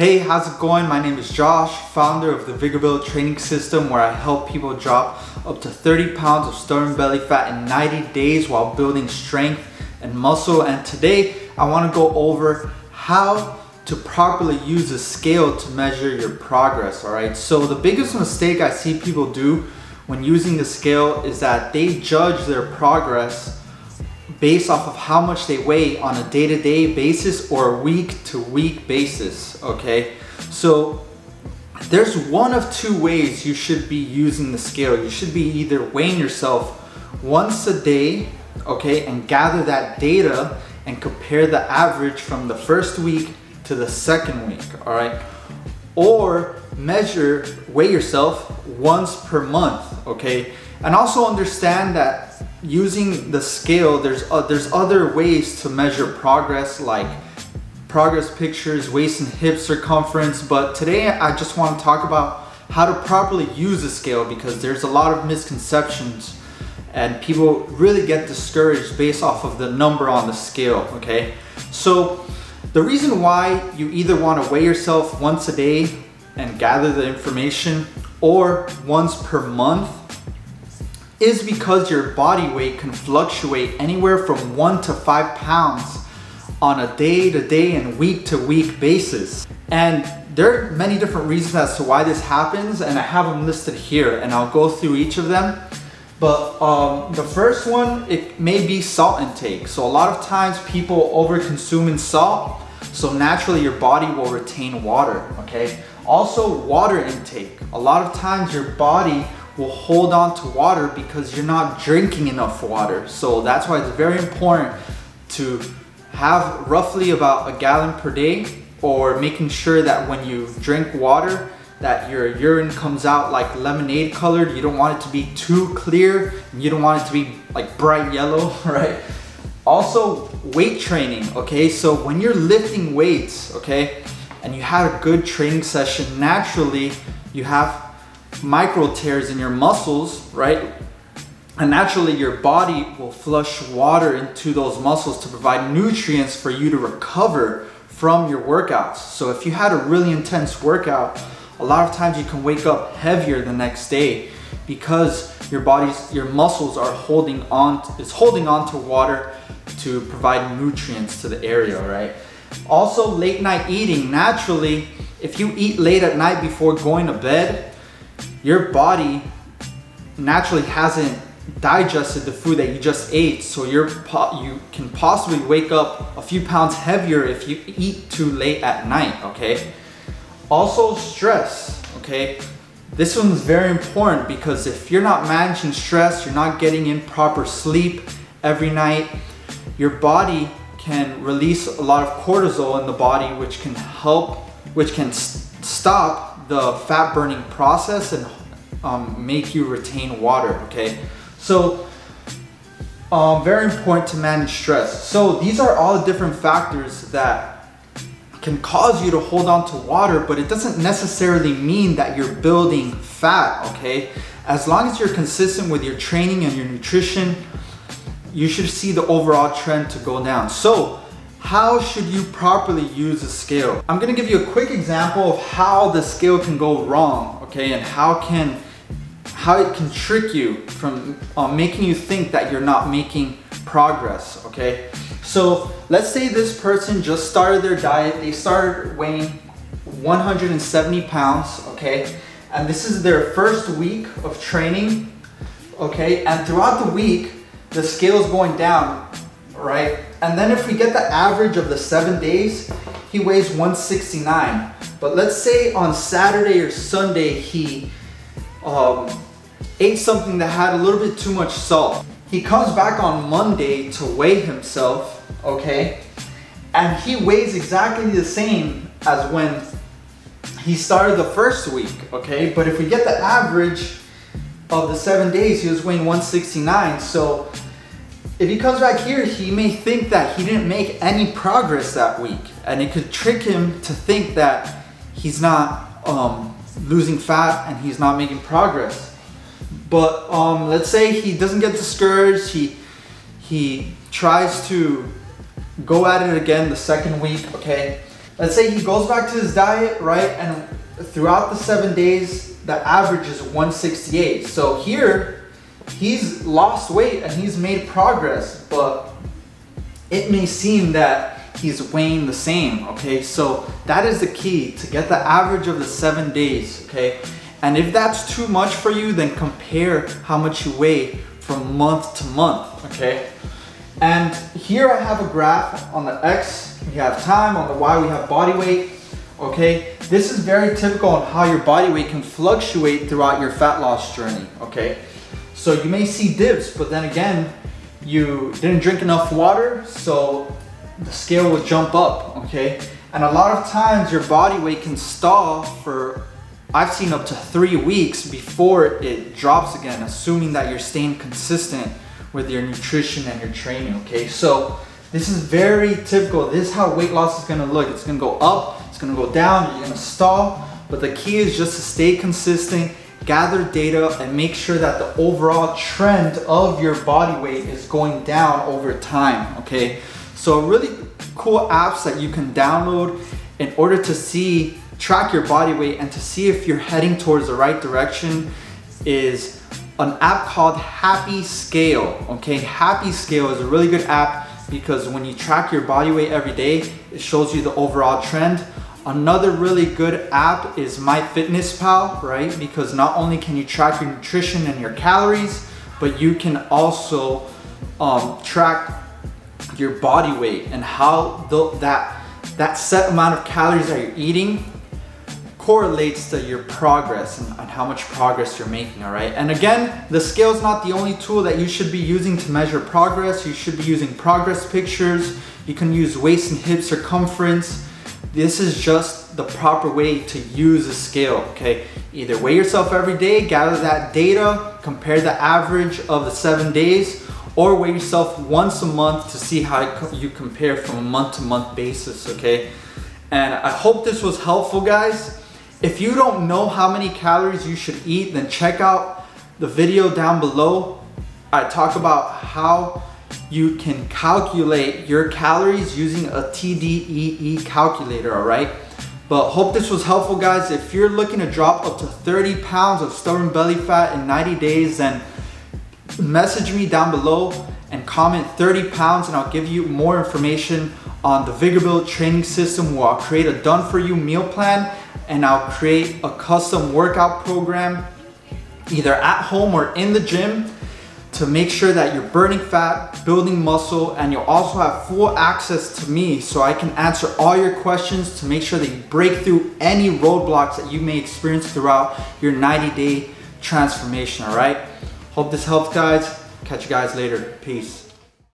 Hey, how's it going? My name is Josh, founder of the Vigorbuild training system where I help people drop up to 30 pounds of stubborn belly fat in 90 days while building strength and muscle. And today I want to go over how to properly use a scale to measure your progress, all right? So the biggest mistake I see people do when using the scale is that they judge their progress based off of how much they weigh on a day-to-day -day basis or a week-to-week -week basis, okay? So there's one of two ways you should be using the scale. You should be either weighing yourself once a day, okay, and gather that data and compare the average from the first week to the second week, all right? Or measure, weigh yourself once per month, okay? And also understand that using the scale, there's uh, there's other ways to measure progress like progress pictures, waist and hip circumference, but today I just want to talk about how to properly use a scale because there's a lot of misconceptions and people really get discouraged based off of the number on the scale, okay? So the reason why you either want to weigh yourself once a day and gather the information or once per month is because your body weight can fluctuate anywhere from one to five pounds on a day to day and week to week basis. And there are many different reasons as to why this happens and I have them listed here and I'll go through each of them. But um, the first one, it may be salt intake. So a lot of times people over consume in salt, so naturally your body will retain water, okay? Also water intake. A lot of times your body will hold on to water because you're not drinking enough water. So that's why it's very important to have roughly about a gallon per day or making sure that when you drink water that your urine comes out like lemonade colored. You don't want it to be too clear. and You don't want it to be like bright yellow, right? Also weight training, okay? So when you're lifting weights, okay, and you had a good training session, naturally you have micro tears in your muscles, right? And naturally your body will flush water into those muscles to provide nutrients for you to recover from your workouts. So if you had a really intense workout, a lot of times you can wake up heavier the next day because your body's your muscles are holding on is holding on to water to provide nutrients to the area, right? Also late night eating, naturally, if you eat late at night before going to bed, your body naturally hasn't digested the food that you just ate so you're you can possibly wake up a few pounds heavier if you eat too late at night okay? Also stress okay? This one's very important because if you're not managing stress you're not getting in proper sleep every night your body can release a lot of cortisol in the body which can help which can stop the fat burning process and um, make you retain water, okay? So, um, very important to manage stress. So these are all the different factors that can cause you to hold on to water, but it doesn't necessarily mean that you're building fat, okay? As long as you're consistent with your training and your nutrition, you should see the overall trend to go down. So how should you properly use a scale? I'm gonna give you a quick example of how the scale can go wrong, okay, and how can how it can trick you from uh, making you think that you're not making progress, okay? So let's say this person just started their diet, they started weighing 170 pounds, okay? And this is their first week of training, okay? And throughout the week, the scale is going down right? And then if we get the average of the seven days, he weighs 169. But let's say on Saturday or Sunday, he um, ate something that had a little bit too much salt. He comes back on Monday to weigh himself, okay? And he weighs exactly the same as when he started the first week, okay? But if we get the average of the seven days, he was weighing 169. So if he comes back here, he may think that he didn't make any progress that week. And it could trick him to think that he's not um, losing fat and he's not making progress. But um, let's say he doesn't get discouraged, he, he tries to go at it again the second week, okay? let's say he goes back to his diet, right? And throughout the seven days, the average is 168. So here, he's lost weight and he's made progress, but it may seem that he's weighing the same, okay? So that is the key to get the average of the seven days, okay? And if that's too much for you, then compare how much you weigh from month to month, okay? And here I have a graph on the X, we have time, on the Y we have body weight, okay? This is very typical on how your body weight can fluctuate throughout your fat loss journey, okay? So you may see dips, but then again, you didn't drink enough water, so the scale will jump up, okay? And a lot of times your body weight can stall for, I've seen up to three weeks before it drops again, assuming that you're staying consistent with your nutrition and your training, okay? So this is very typical. This is how weight loss is gonna look. It's gonna go up, it's gonna go down, you're gonna stall, but the key is just to stay consistent, gather data, and make sure that the overall trend of your body weight is going down over time, okay? So really cool apps that you can download in order to see, track your body weight and to see if you're heading towards the right direction is an app called Happy Scale. Okay, Happy Scale is a really good app because when you track your body weight every day, it shows you the overall trend. Another really good app is MyFitnessPal, right? Because not only can you track your nutrition and your calories, but you can also um, track your body weight and how the, that, that set amount of calories that you're eating correlates to your progress and, and, how much progress you're making, all right? And again, the scale is not the only tool that you should be using to measure progress. You should be using progress pictures. You can use waist and hip circumference. This is just the proper way to use a scale, okay? Either weigh yourself every day, gather that data, compare the average of the seven days, or weigh yourself once a month to see how you compare from a month to month basis, okay? And I hope this was helpful, guys. If you don't know how many calories you should eat, then check out the video down below. I talk about how you can calculate your calories using a TDEE calculator, all right? But hope this was helpful, guys. If you're looking to drop up to 30 pounds of stubborn belly fat in 90 days, then message me down below and comment 30 pounds and I'll give you more information on the Vigor Build training system where I'll create a done for you meal plan and I'll create a custom workout program either at home or in the gym to make sure that you're burning fat, building muscle, and you'll also have full access to me so I can answer all your questions to make sure that you break through any roadblocks that you may experience throughout your 90 day transformation, all right? Hope this helps guys. Catch you guys later. Peace.